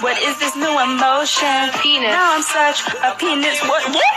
what is this new emotion? Penis. Now I'm such a penis. What? What?